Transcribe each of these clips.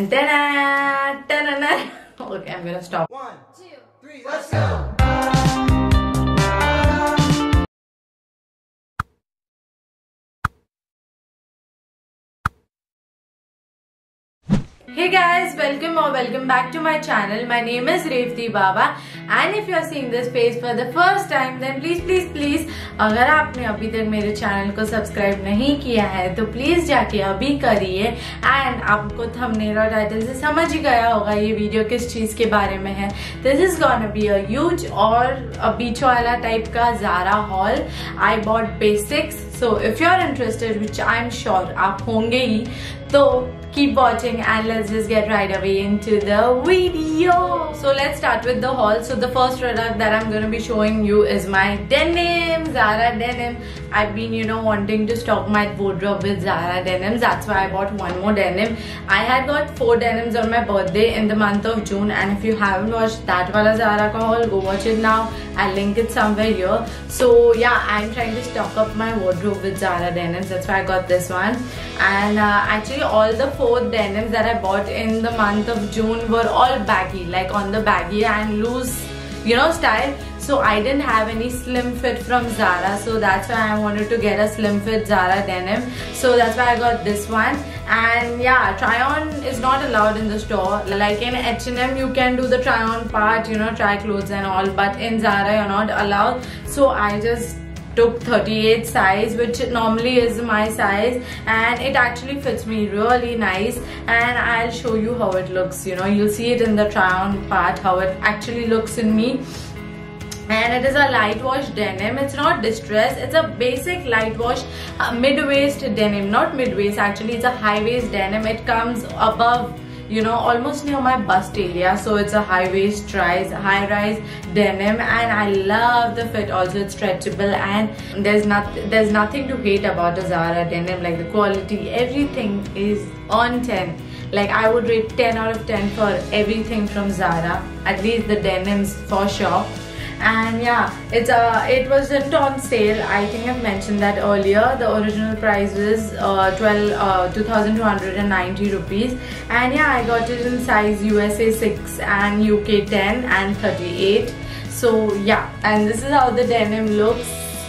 And then, okay, I'm gonna stop. One, two, three, let's go. Hey guys, welcome or welcome back to my channel. My name is Revti Baba and if you are seeing this page for the first time then please please please अगर आपने अभी तक मेरे channel को subscribe नहीं किया है तो प्लीज़ जाके अभी करिए एंड आपको थंबनेल और टाइटल से समझ ही गया होगा ये वीडियो किस चीज़ के बारे में है this is gonna be a और बीच वाला टाइप का Zara haul I bought basics so if you are interested which I am sure आप होंगे ही तो keep watching and let's just get right away into the video so let's start with the haul so the first product that i'm going to be showing you is my denim zara denim i've been you know wanting to stock my wardrobe with zara denims that's why i bought one more denim i had got four denims on my birthday in the month of june and if you haven't watched that wala zara ka haul go watch it now i'll link it somewhere here so yeah i'm trying to stock up my wardrobe with zara denims. That's why i got this one. And uh, actually all the four denims that I bought in the month of June were all baggy like on the baggy and loose you know style. So I didn't have any slim fit from Zara. So that's why I wanted to get a slim fit Zara denim. So that's why I got this one. And yeah try on is not allowed in the store. Like in H&M you can do the try on part you know try clothes and all. But in Zara you're not allowed. So I just took 38 size which normally is my size and it actually fits me really nice and I'll show you how it looks you know. You'll see it in the try on part how it actually looks in me. And it is a light wash denim. It's not distress it's a basic light wash uh, mid waist denim. Not mid waist actually it's a high waist denim. It comes above you know almost near my bust area so it's a high waist rise high rise denim and i love the fit. Also it's stretchable and there's not there's nothing to hate about a zara denim. Like the quality everything is on 10 like i would rate 10 out of 10 for everything from zara at least the denims for sure and yeah it's uh it wasn't on sale. I think i've mentioned that earlier. The original price was uh 12 uh 2290 rupees. And yeah i got it in size usa 6 and uk 10 and 38 so yeah and this is how the denim looks.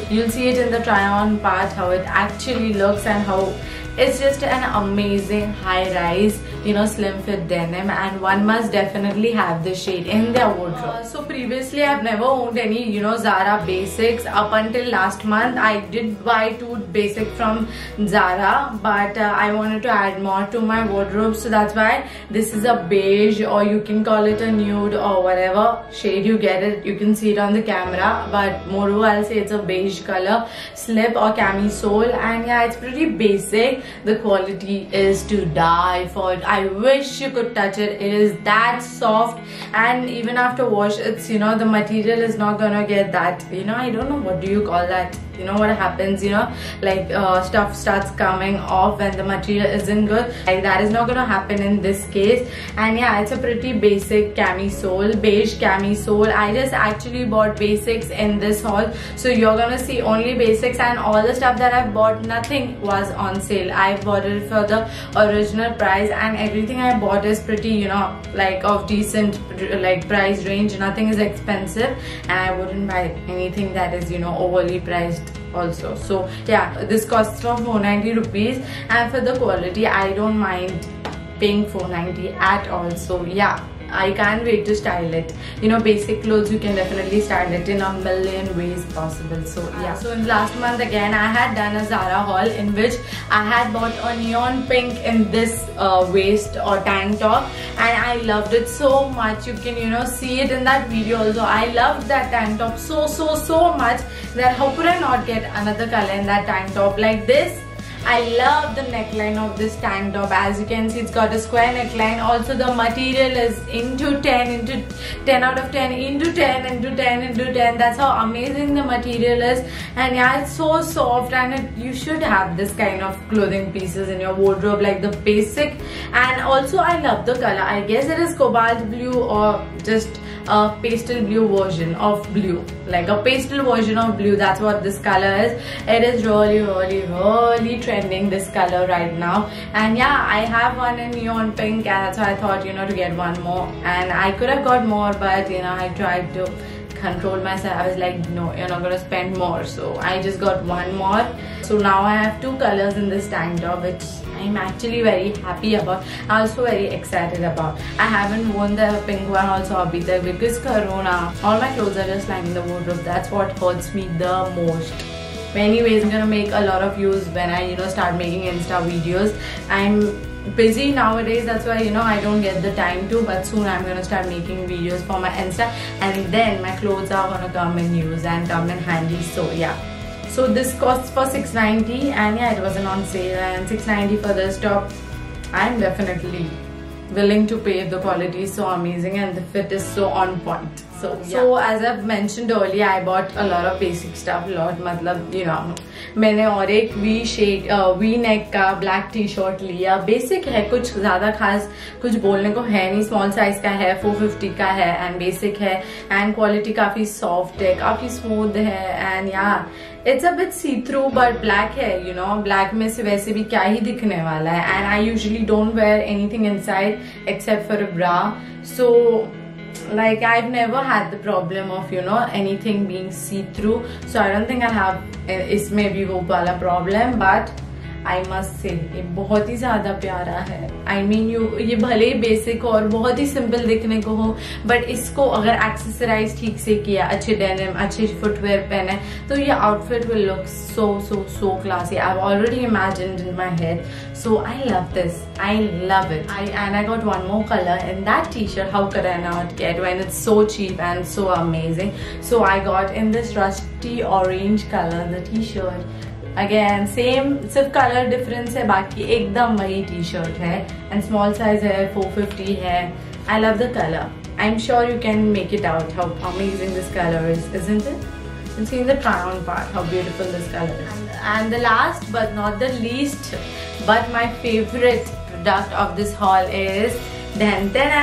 You'll see it in the try on part how it actually looks and how it's just an amazing high rise you know slim fit denim and one must definitely have this shade in their wardrobe. Uh, so previously i've never owned any you know zara basics. Up until last month i did buy two basic from zara but uh, i wanted to add more to my wardrobe so that's why this is a beige or you can call it a nude or whatever shade you get it. You can see it on the camera but more i'll say it's a beige color slip or camisole. And yeah it's pretty basic the quality is to die for it. I wish you could touch it. It is that soft. And even after wash it's you know the material is not gonna get that you know i don't know what do you call that you know what happens you know like uh, stuff starts coming off when the material isn't good. Like that is not gonna happen in this case. And yeah it's a pretty basic camisole beige camisole. I just actually bought basics in this haul. So you're gonna see only basics and all the stuff that i've bought nothing was on sale. I bought it for the original price and everything i bought is pretty you know like of decent like price range. Nothing is expensive. And i wouldn't buy anything that is you know overly priced also. So yeah this costs for 490 rupees. And for the quality i don't mind paying 490 at all. So yeah I can't wait to style it. You know, basic clothes you can definitely style it in a million ways possible. So yeah. So in last month again, I had done a Zara haul in which I had bought a neon pink in this uh, waist or tank top, and I loved it so much. You can you know see it in that video also. I loved that tank top so so so much that how could I not get another color in that tank top like this I love the neckline of this tank top. As you can see, it's got a square neckline. Also, the material is into 10, into 10 out of 10, into 10, into 10, into 10. That's how amazing the material is. And yeah, it's so soft and it, you should have this kind of clothing pieces in your wardrobe, like the basic. And also, I love the color. I guess it is cobalt blue or just a pastel blue version of blue. Like a pastel version of blue that's what this color is. It is really really really trending this color right now. And yeah i have one in neon pink and so i thought you know to get one more. And i could have got more but you know i tried to control myself. I was like no you're not gonna spend more. So i just got one more. So now i have two colors in this tank top which i'm actually very happy about also very excited about. I haven't worn the pink one also tak because corona all my clothes are just lying in the wardrobe. That's what hurts me the most. But anyways i'm gonna make a lot of use when i you know start making insta videos. I'm busy nowadays that's why you know i don't get the time to but soon i'm gonna start making videos for my insta and then my clothes are gonna come in use and come in handy. So yeah so this costs for 690 and yeah it wasn't on sale and 690 for this top i'm definitely willing to pay the quality is so amazing and the fit is so on point so yeah. so as i've mentioned earlier i bought a lot of basic stuff lot matlab you know. मैंने और एक we shake V neck का black T shirt लिया। Basic है कुछ ज़्यादा खास कुछ बोलने को है नहीं। स्मॉल साइज़ का है 450 का है एंड बेसिक है। एंड क्वालिटी काफ़ी सॉफ्ट है काफ़ी स्मूथ है। And yeah it's a bit see through but black है यू नो ब्लैक में से वैसे भी क्या ही दिखने वाला है। And I usually don't wear anything inside except for a bra so like I've never had the problem of you know anything being see-through. So I don't think I'll have eh, is maybe wo wala problem but I must say ये बहुत ही ज़्यादा प्यारा है। आई I mean you ये भले ही basic हो और बहुत ही सिंपल दिखने को हो बट इसको अगर एक्सेसराइज ठीक से किया, अच्छे डेनिम अच्छे फुटवेयर पहने तो ये outfit will look so so so classy I already imagine in my head so I love this I love it I and I got one more colour in that T shirt how can I not get when it's so cheap and so amazing so I got in this rusty orange colour the T shirt again same सिर्फ़ colour difference है, बाकी एकदम वही T shirt है and small size है 450 है. I love the colour I am sure you can make it out how amazing this colour is is in the sun the brown part how beautiful this colour and the last but not the least but my favourite product of this haul is धन तेना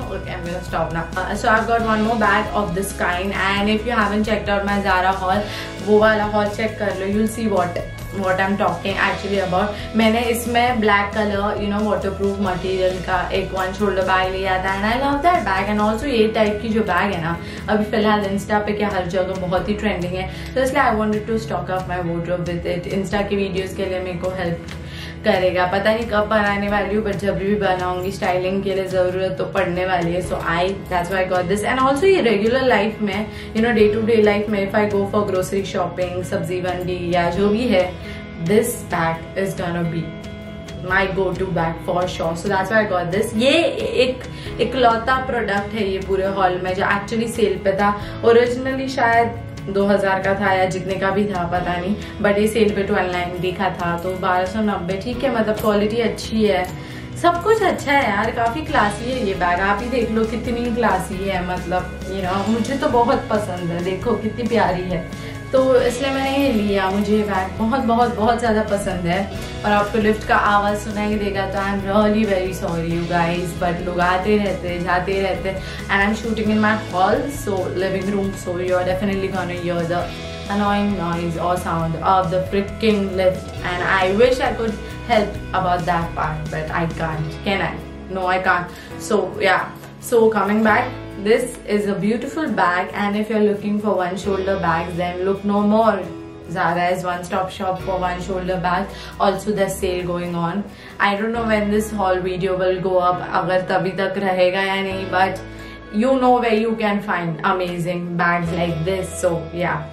Okay, I'm gonna stop now. Uh, so I've got one more bag of this kind, and if you haven't checked out my Zara haul, वो वाला haul check कर लो. You'll see what. What I am talking actually about मैंने इसमें black colour you know waterproof material का एक one shoulder bag लिया था and I love that bag and also ये टाइप की जो बैग है ना अभी फ़िलहाल इंस्टा पे क्या हर जगह बहुत ही ट्रेंडिंग है तो इसलिए I want to stock up my vault with it insta की वीडियोज़ के लिए मेरे को हेल्प करेगा। पता नहीं कब बनाने वाली हूँ बट जब भी बनाऊँगी स्टाइलिंग के लिए ज़रूरत तो पड़ने वाली है। So I that's why got this and also ये रेगुलर लाइफ में you know day to day life में if I go for grocery shopping सब्ज़ी मंडी या जो भी है this bag is gonna be my go to bag for sure so that's why got this ये एक, इकलौता प्रोडक्ट है ये पूरे हॉल में, जो एक्चुअली सेल पे था। ओरिजिनली शायद 2000 का था या जितने का भी था, पता नहीं। बट ये सेल पे ट्वेल्व लाइन दिखा था तो बारह सौ नब्बे, ठीक है मतलब क्वालिटी अच्छी है। सब कुछ अच्छा है यार, काफ़ी क्लासी है ये बैग आप ही देख लो कितनी क्लासी है मतलब यू नो मुझे तो बहुत पसंद है, देखो, कितनी प्यारी है। तो इसलिए मैंने ये लिया, मुझे ये बैग बहुत बहुत बहुत ज़्यादा पसंद है। और आपको लिफ्ट का आवाज़ सुनाई देगा तो I am really very sorry you guys but लोग आते रहते जाते रहते and I am shooting in my hall so living room so you are definitely gonna hear the annoying noise or sound of the freaking lift and I wish I could help about that part, but I can't. Can I? No, I can't. So, yeah. So, coming back this is a beautiful bag and if you're looking for one shoulder bags then look no more. Zara is one stop shop for one shoulder bag also the sale going on. I don't know when this haul video will go up agar tabhi tak rahega ya nahi but you know where you can find amazing bags like this. So yeah.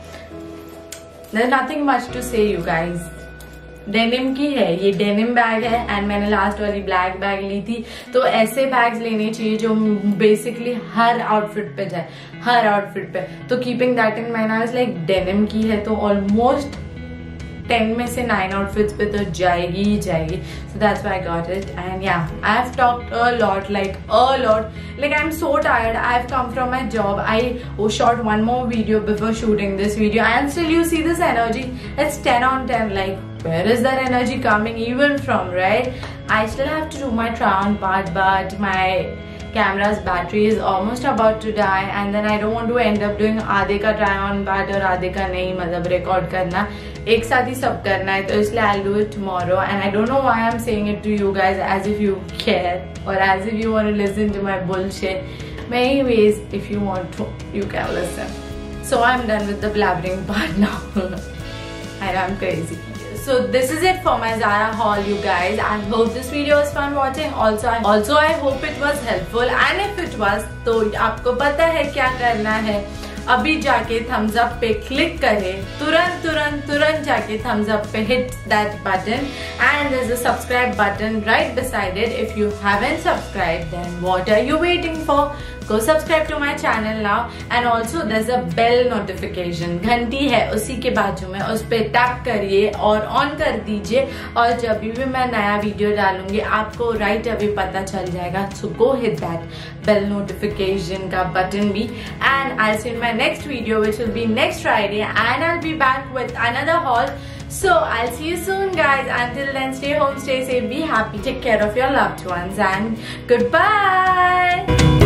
There's nothing much to say you guys denim की है, ये denim bag है and मैंने last वाली black bag ली थी। तो ऐसे बैग्स लेने चाहिए जो बेसिकली हर आउटफिट पे जाए, हर आउटफिट पे। तो keeping that in mind like denim की है तो ऑलमोस्ट टेन में से नाइन आउटफिट्स पे तो जाएगी ही जाएगी। So that's I got it and yeah I have talked a lot like a lot like I am so tired I have come from my job I वो shot one more video before shooting this video and still you see this energy it's ten on ten like where is that energy coming even from right i still have to do my try on part but my camera's battery is almost about to die and then I don't want to end up doing आधे का try on part और आधे का नहीं मतलब record करना एक साथ ही सब करना है तो इसलिए I'll do it tomorrow and I don't know why I'm saying it to you guys as if you care or as if you want to listen to my bullshit. But anyways, if you want to, you can listen. So I'm done with the blabbering part now. I know I'm crazy. So this is it for my Zara haul you guys. I hope this video was fun watching. Also, I, also I hope it was helpful and if it was तो आपको पता है क्या करना है अभी जाके thumbs up पे क्लिक करें तुरंत तुरंत तुरंत जाके थम्स अप पे hit that button and there's a subscribe button right beside it if you haven't subscribed then what are you waiting for को subscribe to my channel now and also does a bell notification घंटी है उसी के बाजू में उस पर tap करिए और ऑन कर दीजिए और जब भी मैं नया वीडियो डालूँगी आपको राइट right अभी पता चल जाएगा so go hit that bell notification का बटन भी and I see my next video which will be next Friday and I be back with another haul So, I'll see you soon, guys. Until then, stay home, stay safe, be happy. Take care of your loved ones and goodbye.